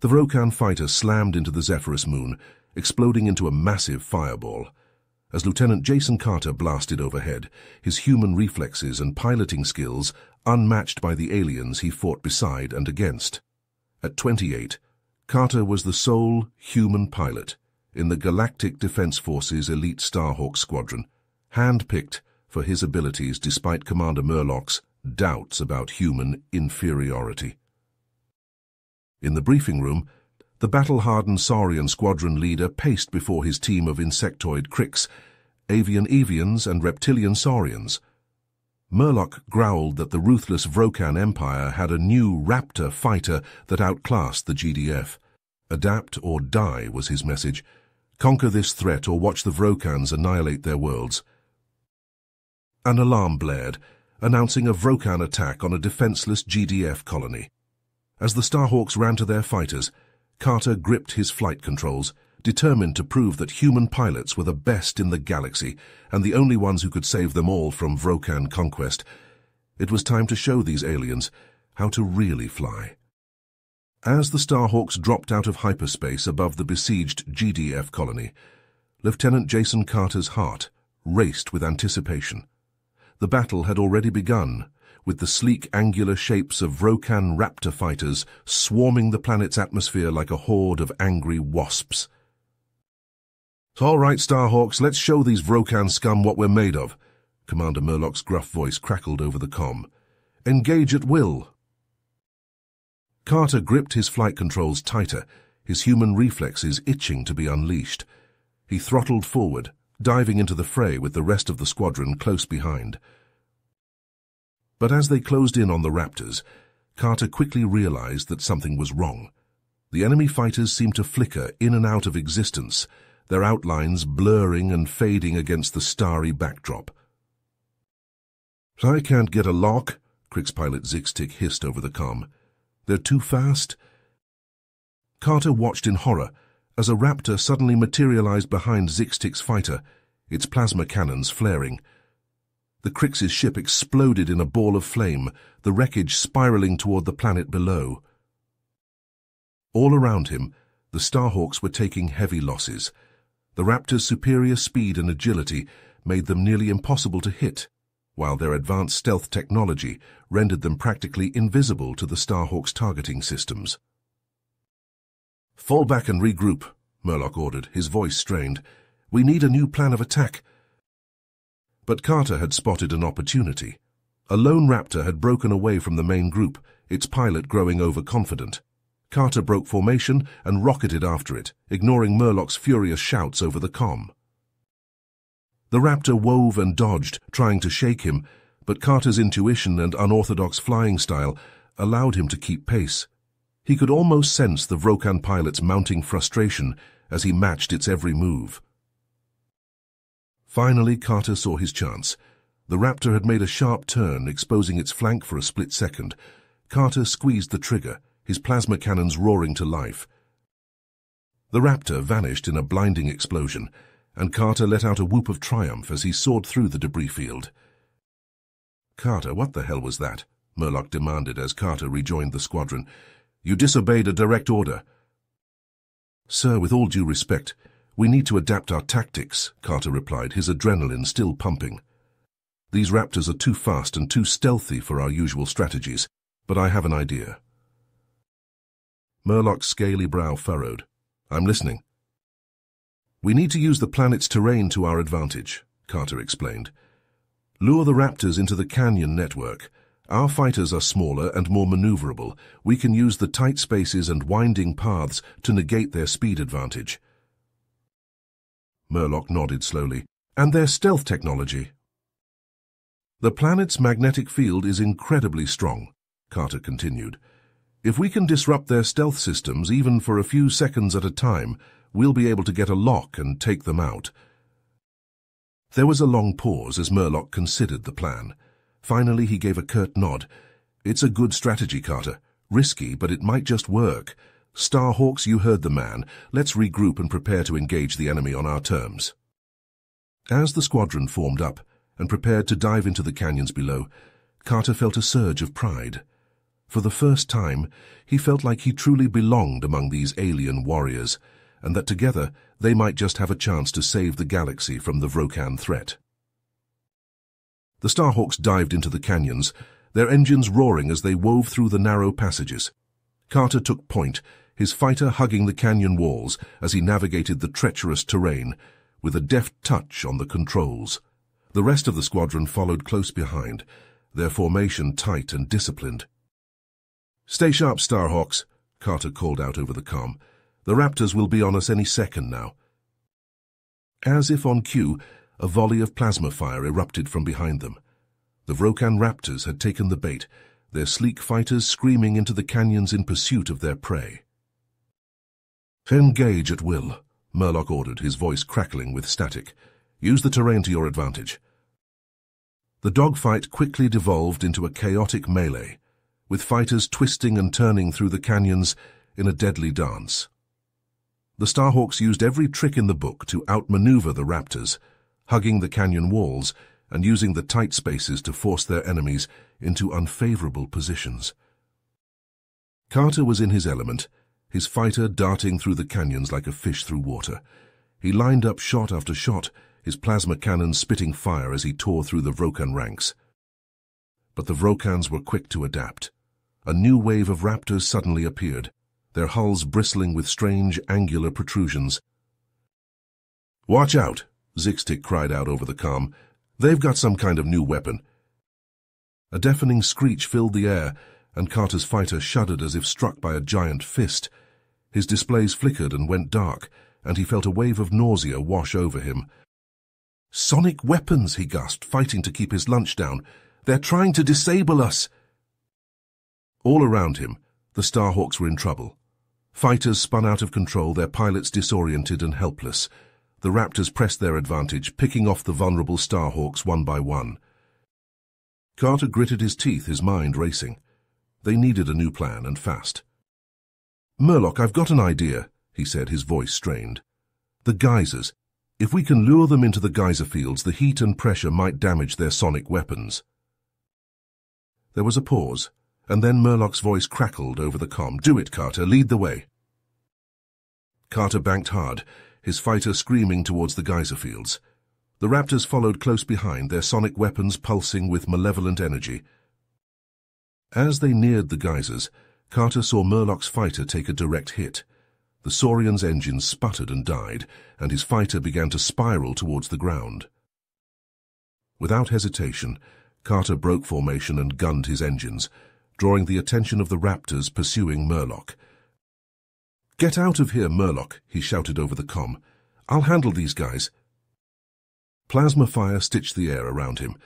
The Vrokan fighter slammed into the Zephyrus moon, exploding into a massive fireball. As Lieutenant Jason Carter blasted overhead, his human reflexes and piloting skills unmatched by the aliens he fought beside and against. At 28, Carter was the sole human pilot in the Galactic Defense Force's elite Starhawk squadron, hand-picked for his abilities despite Commander Murlock's doubts about human inferiority. In the briefing room, the battle-hardened Saurian squadron leader paced before his team of insectoid cricks, avian evians and reptilian saurians. Murlock growled that the ruthless Vrokan Empire had a new raptor fighter that outclassed the GDF. Adapt or die was his message. Conquer this threat or watch the Vrokans annihilate their worlds. An alarm blared, announcing a Vrokan attack on a defenseless GDF colony. As the Starhawks ran to their fighters, Carter gripped his flight controls, determined to prove that human pilots were the best in the galaxy and the only ones who could save them all from Vrokan conquest. It was time to show these aliens how to really fly. As the Starhawks dropped out of hyperspace above the besieged GDF colony, Lieutenant Jason Carter's heart raced with anticipation. The battle had already begun, with the sleek angular shapes of Vrokan raptor fighters swarming the planet's atmosphere like a horde of angry wasps. All right, Starhawks, let's show these Vrokan scum what we're made of. Commander Murlock's gruff voice crackled over the com. Engage at will. Carter gripped his flight controls tighter, his human reflexes itching to be unleashed. He throttled forward, diving into the fray with the rest of the squadron close behind. But as they closed in on the Raptors, Carter quickly realized that something was wrong. The enemy fighters seemed to flicker in and out of existence, their outlines blurring and fading against the starry backdrop. I can't get a lock, Crick's pilot Zixtik hissed over the com. They're too fast. Carter watched in horror as a raptor suddenly materialized behind Zixtik's fighter, its plasma cannons flaring. The Crix's ship exploded in a ball of flame, the wreckage spiraling toward the planet below. All around him, the Starhawks were taking heavy losses. The Raptor's superior speed and agility made them nearly impossible to hit while their advanced stealth technology rendered them practically invisible to the Starhawk's targeting systems. Fall back and regroup, Murlock ordered, his voice strained. We need a new plan of attack. But Carter had spotted an opportunity. A lone raptor had broken away from the main group, its pilot growing overconfident. Carter broke formation and rocketed after it, ignoring Murlock's furious shouts over the com. The raptor wove and dodged, trying to shake him, but Carter's intuition and unorthodox flying style allowed him to keep pace. He could almost sense the Vrokan pilot's mounting frustration as he matched its every move. Finally, Carter saw his chance. The Raptor had made a sharp turn, exposing its flank for a split second. Carter squeezed the trigger, his plasma cannons roaring to life. The Raptor vanished in a blinding explosion, and Carter let out a whoop of triumph as he soared through the debris field. Carter, what the hell was that? Murlock demanded as Carter rejoined the squadron. You disobeyed a direct order. Sir, with all due respect, we need to adapt our tactics, Carter replied, his adrenaline still pumping. These raptors are too fast and too stealthy for our usual strategies, but I have an idea. Murlock's scaly brow furrowed. I'm listening. We need to use the planet's terrain to our advantage, Carter explained. Lure the raptors into the canyon network. Our fighters are smaller and more maneuverable. We can use the tight spaces and winding paths to negate their speed advantage. Murlock nodded slowly. And their stealth technology. The planet's magnetic field is incredibly strong, Carter continued. If we can disrupt their stealth systems even for a few seconds at a time, we'll be able to get a lock and take them out. There was a long pause as Murlock considered the plan. Finally, he gave a curt nod. It's a good strategy, Carter. Risky, but it might just work. Starhawks, you heard the man. Let's regroup and prepare to engage the enemy on our terms. As the squadron formed up and prepared to dive into the canyons below, Carter felt a surge of pride. For the first time, he felt like he truly belonged among these alien warriors, and that together they might just have a chance to save the galaxy from the Vrokan threat. The Starhawks dived into the canyons, their engines roaring as they wove through the narrow passages. Carter took point, his fighter hugging the canyon walls as he navigated the treacherous terrain, with a deft touch on the controls. The rest of the squadron followed close behind, their formation tight and disciplined. Stay sharp, Starhawks, Carter called out over the com. The Raptors will be on us any second now. As if on cue, a volley of plasma fire erupted from behind them. The Vrokan Raptors had taken the bait, their sleek fighters screaming into the canyons in pursuit of their prey. Engage at will, Murlock ordered, his voice crackling with static. Use the terrain to your advantage. The dogfight quickly devolved into a chaotic melee, with fighters twisting and turning through the canyons in a deadly dance. The Starhawks used every trick in the book to outmaneuver the Raptors, hugging the canyon walls and using the tight spaces to force their enemies into unfavorable positions. Carter was in his element, his fighter darting through the canyons like a fish through water. He lined up shot after shot, his plasma cannon spitting fire as he tore through the Vrokan ranks. But the Vrokans were quick to adapt a new wave of raptors suddenly appeared, their hulls bristling with strange angular protrusions. Watch out, Zixtik cried out over the com. They've got some kind of new weapon. A deafening screech filled the air, and Carter's fighter shuddered as if struck by a giant fist. His displays flickered and went dark, and he felt a wave of nausea wash over him. Sonic weapons, he gasped, fighting to keep his lunch down. They're trying to disable us. All around him, the Starhawks were in trouble. Fighters spun out of control, their pilots disoriented and helpless. The Raptors pressed their advantage, picking off the vulnerable Starhawks one by one. Carter gritted his teeth, his mind racing. They needed a new plan, and fast. Murlock, I've got an idea, he said, his voice strained. The geysers. If we can lure them into the geyser fields, the heat and pressure might damage their sonic weapons. There was a pause, and then Murlock's voice crackled over the com. Do it, Carter. Lead the way. Carter banked hard, his fighter screaming towards the geyser fields. The Raptors followed close behind, their sonic weapons pulsing with malevolent energy. As they neared the geysers, Carter saw Murlock's fighter take a direct hit. The Saurian's engine sputtered and died, and his fighter began to spiral towards the ground. Without hesitation, Carter broke formation and gunned his engines, drawing the attention of the raptors pursuing Murlock. Get out of here, Murlock, he shouted over the com. I'll handle these guys. Plasma fire stitched the air around him,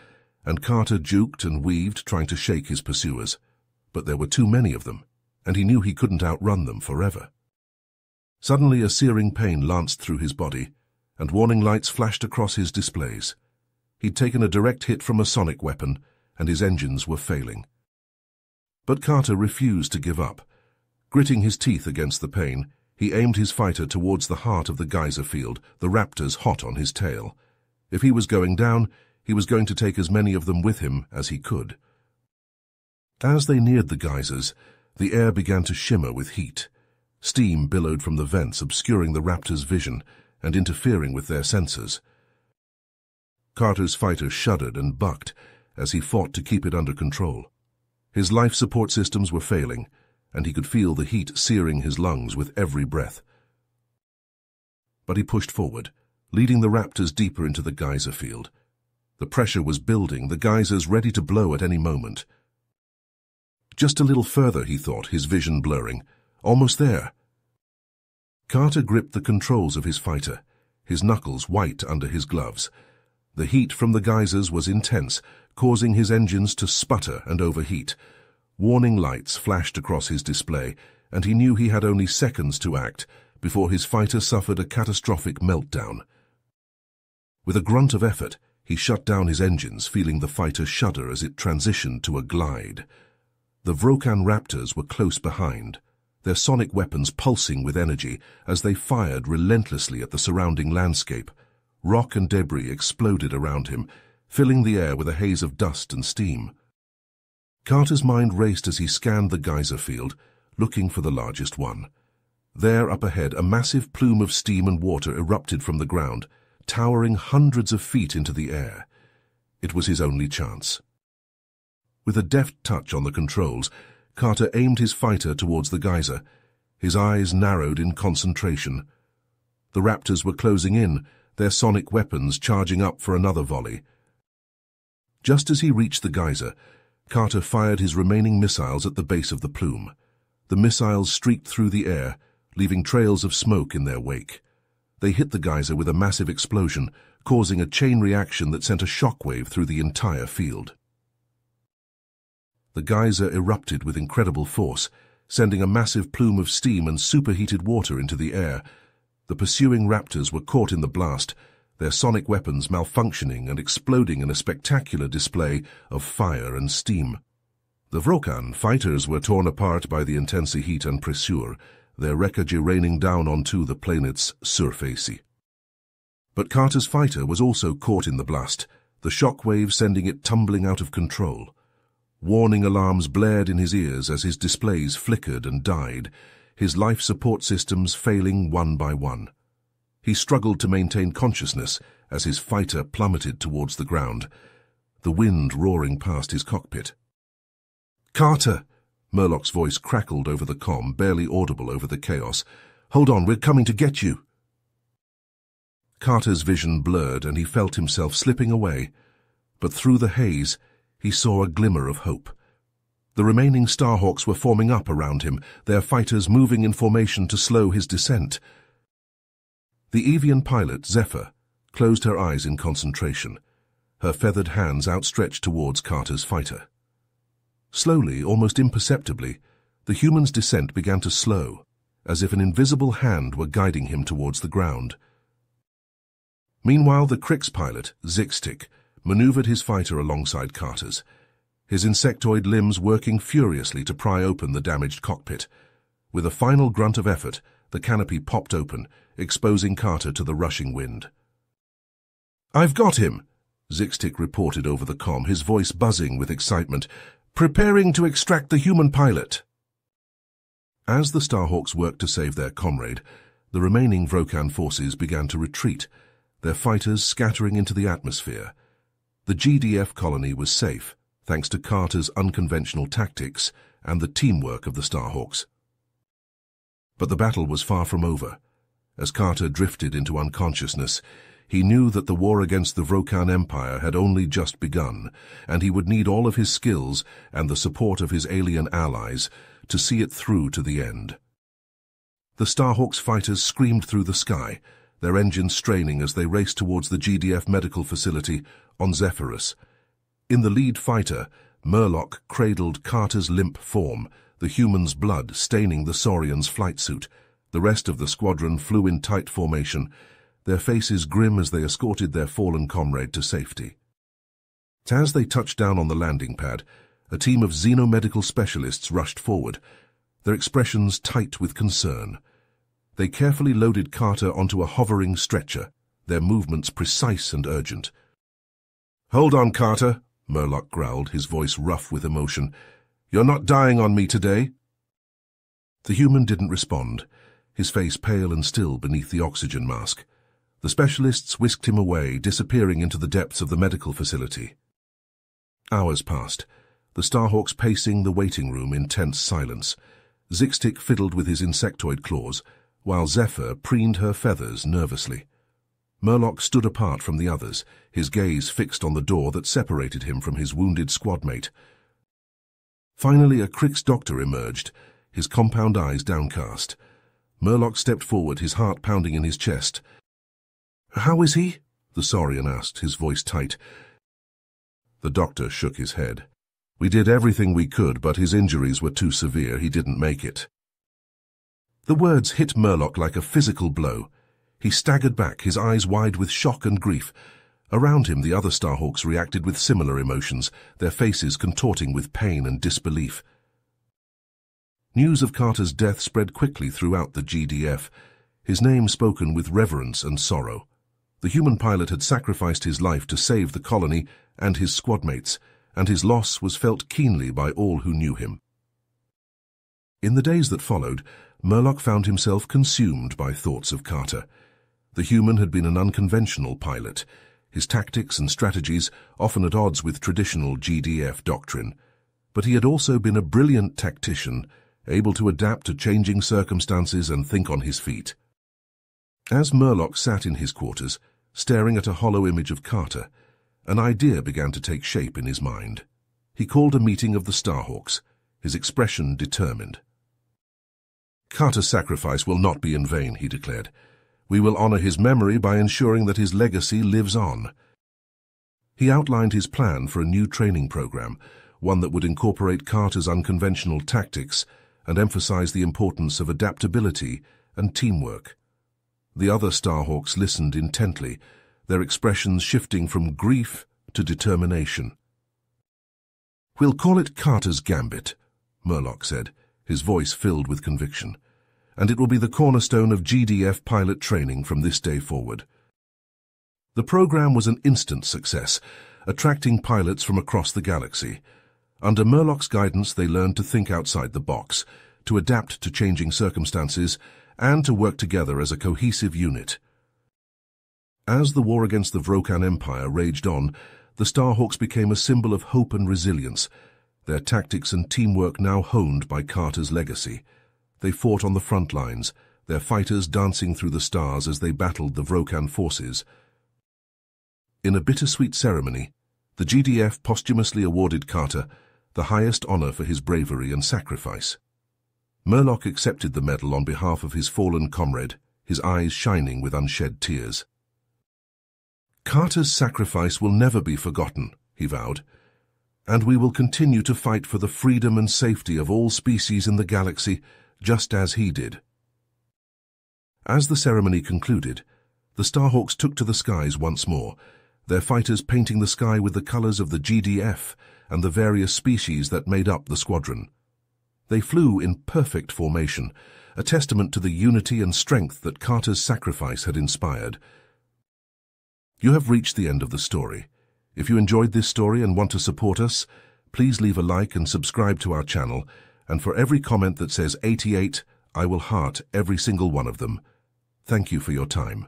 and Carter juked and weaved, trying to shake his pursuers. But there were too many of them, and he knew he couldn't outrun them forever. Suddenly a searing pain lanced through his body, and warning lights flashed across his displays. He'd taken a direct hit from a sonic weapon, and his engines were failing. But Carter refused to give up. Gritting his teeth against the pain, he aimed his fighter towards the heart of the geyser field, the raptors hot on his tail. If he was going down, he was going to take as many of them with him as he could. As they neared the geysers, the air began to shimmer with heat. Steam billowed from the vents, obscuring the raptors' vision and interfering with their sensors. Carter's fighter shuddered and bucked as he fought to keep it under control. His life support systems were failing, and he could feel the heat searing his lungs with every breath. But he pushed forward, leading the raptors deeper into the geyser field. The pressure was building, the geysers ready to blow at any moment. Just a little further, he thought, his vision blurring. Almost there. Carter gripped the controls of his fighter, his knuckles white under his gloves. The heat from the geysers was intense, causing his engines to sputter and overheat. Warning lights flashed across his display, and he knew he had only seconds to act before his fighter suffered a catastrophic meltdown. With a grunt of effort, he shut down his engines, feeling the fighter shudder as it transitioned to a glide. The Vrokan Raptors were close behind, their sonic weapons pulsing with energy as they fired relentlessly at the surrounding landscape. Rock and debris exploded around him, filling the air with a haze of dust and steam. Carter's mind raced as he scanned the geyser field, looking for the largest one. There, up ahead, a massive plume of steam and water erupted from the ground, towering hundreds of feet into the air. It was his only chance. With a deft touch on the controls, Carter aimed his fighter towards the geyser. His eyes narrowed in concentration. The raptors were closing in, their sonic weapons charging up for another volley. Just as he reached the geyser, Carter fired his remaining missiles at the base of the plume. The missiles streaked through the air, leaving trails of smoke in their wake. They hit the geyser with a massive explosion, causing a chain reaction that sent a shockwave through the entire field. The geyser erupted with incredible force, sending a massive plume of steam and superheated water into the air. The pursuing raptors were caught in the blast, their sonic weapons malfunctioning and exploding in a spectacular display of fire and steam. The Vrokan fighters were torn apart by the intense heat and pressure, their wreckage raining down onto the planet's surface. But Carter's fighter was also caught in the blast, the shock wave sending it tumbling out of control. Warning alarms blared in his ears as his displays flickered and died, his life support systems failing one by one. He struggled to maintain consciousness as his fighter plummeted towards the ground, the wind roaring past his cockpit. Carter! Murlock's voice crackled over the com, barely audible over the chaos. Hold on, we're coming to get you. Carter's vision blurred and he felt himself slipping away, but through the haze he saw a glimmer of hope. The remaining Starhawks were forming up around him, their fighters moving in formation to slow his descent. The Evian pilot, Zephyr, closed her eyes in concentration, her feathered hands outstretched towards Carter's fighter. Slowly, almost imperceptibly, the human's descent began to slow, as if an invisible hand were guiding him towards the ground. Meanwhile, the Krix pilot, Zixtik, maneuvered his fighter alongside Carter's, his insectoid limbs working furiously to pry open the damaged cockpit. With a final grunt of effort, the canopy popped open, exposing Carter to the rushing wind. I've got him, Zixtik reported over the com, his voice buzzing with excitement, preparing to extract the human pilot. As the Starhawks worked to save their comrade, the remaining Vrokan forces began to retreat, their fighters scattering into the atmosphere. The GDF colony was safe, thanks to Carter's unconventional tactics and the teamwork of the Starhawks. But the battle was far from over. As Carter drifted into unconsciousness, he knew that the war against the Vrokan Empire had only just begun, and he would need all of his skills and the support of his alien allies to see it through to the end. The Starhawks fighters screamed through the sky, their engines straining as they raced towards the GDF medical facility on Zephyrus. In the lead fighter, Murlock cradled Carter's limp form, the human's blood staining the Saurian's flight suit. The rest of the squadron flew in tight formation, their faces grim as they escorted their fallen comrade to safety. As they touched down on the landing pad, a team of xenomedical specialists rushed forward, their expressions tight with concern. They carefully loaded Carter onto a hovering stretcher, their movements precise and urgent. Hold on, Carter, Murlock growled, his voice rough with emotion. You're not dying on me today. The human didn't respond, his face pale and still beneath the oxygen mask. The specialists whisked him away, disappearing into the depths of the medical facility. Hours passed, the Starhawks pacing the waiting room in tense silence. Zixtik fiddled with his insectoid claws, while Zephyr preened her feathers nervously. Murlock stood apart from the others, his gaze fixed on the door that separated him from his wounded squadmate. Finally, a Krix doctor emerged, his compound eyes downcast. Murlock stepped forward, his heart pounding in his chest. How is he? the Saurian asked, his voice tight. The doctor shook his head. We did everything we could, but his injuries were too severe. He didn't make it. The words hit Murlock like a physical blow. He staggered back, his eyes wide with shock and grief. Around him, the other Starhawks reacted with similar emotions, their faces contorting with pain and disbelief. News of Carter's death spread quickly throughout the GDF, his name spoken with reverence and sorrow. The human pilot had sacrificed his life to save the colony and his squadmates, and his loss was felt keenly by all who knew him. In the days that followed, Murlock found himself consumed by thoughts of Carter. The human had been an unconventional pilot, his tactics and strategies often at odds with traditional GDF doctrine. But he had also been a brilliant tactician, able to adapt to changing circumstances and think on his feet. As Murlock sat in his quarters, staring at a hollow image of Carter, an idea began to take shape in his mind. He called a meeting of the Starhawks, his expression determined. Carter's sacrifice will not be in vain, he declared. We will honor his memory by ensuring that his legacy lives on. He outlined his plan for a new training program, one that would incorporate Carter's unconventional tactics and emphasize the importance of adaptability and teamwork. The other Starhawks listened intently, their expressions shifting from grief to determination. We'll call it Carter's Gambit, Murlock said, his voice filled with conviction and it will be the cornerstone of GDF pilot training from this day forward. The program was an instant success, attracting pilots from across the galaxy. Under Murlock's guidance, they learned to think outside the box, to adapt to changing circumstances, and to work together as a cohesive unit. As the war against the Vrokan Empire raged on, the Starhawks became a symbol of hope and resilience, their tactics and teamwork now honed by Carter's legacy. They fought on the front lines, their fighters dancing through the stars as they battled the Vrokan forces. In a bittersweet ceremony, the GDF posthumously awarded Carter the highest honor for his bravery and sacrifice. Murlock accepted the medal on behalf of his fallen comrade, his eyes shining with unshed tears. Carter's sacrifice will never be forgotten, he vowed, and we will continue to fight for the freedom and safety of all species in the galaxy just as he did. As the ceremony concluded, the Starhawks took to the skies once more, their fighters painting the sky with the colors of the GDF and the various species that made up the squadron. They flew in perfect formation, a testament to the unity and strength that Carter's sacrifice had inspired. You have reached the end of the story. If you enjoyed this story and want to support us, please leave a like and subscribe to our channel, and for every comment that says 88, I will heart every single one of them. Thank you for your time.